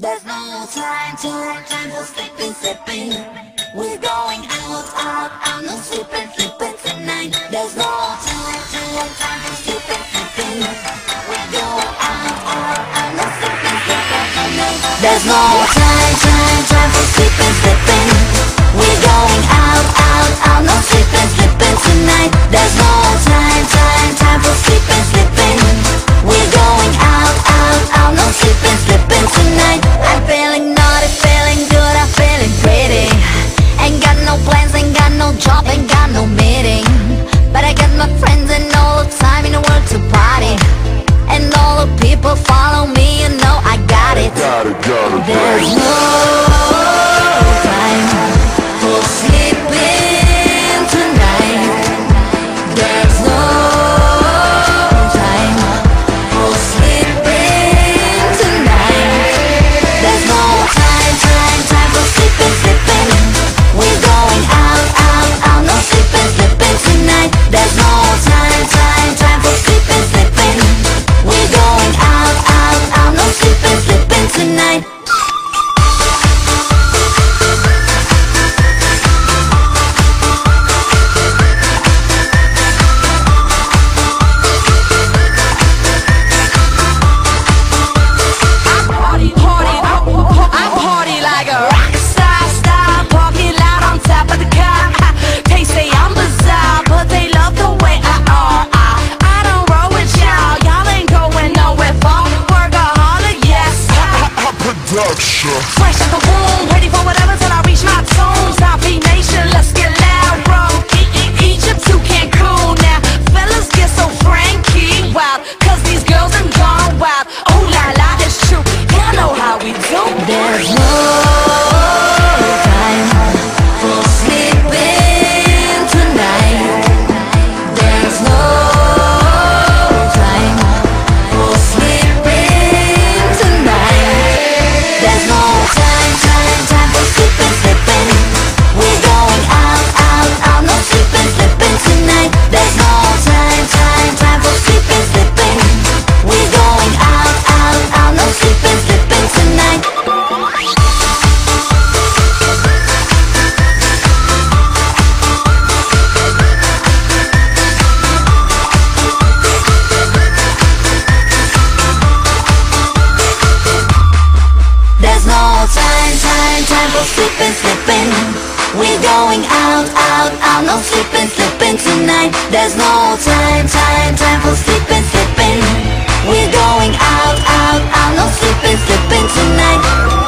There's no time to time for sleeping, sipping. We're going out, out, sleeping, sleeping tonight. There's no time, time for sleeping. We go out, out, out, no sleeping, sleeping tonight. There's no time, time, time for sleeping, sleeping. We're going out, out, out, no sleeping, sleeping tonight. There's no time, time. Yorkshire. Fresh the womb. slipping, slipping. We're going out, out, out, no slipping, slipping tonight. There's no time, time, time for slipping, slipping. We're going out, out, out, no slipping, slipping tonight.